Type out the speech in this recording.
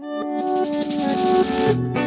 Música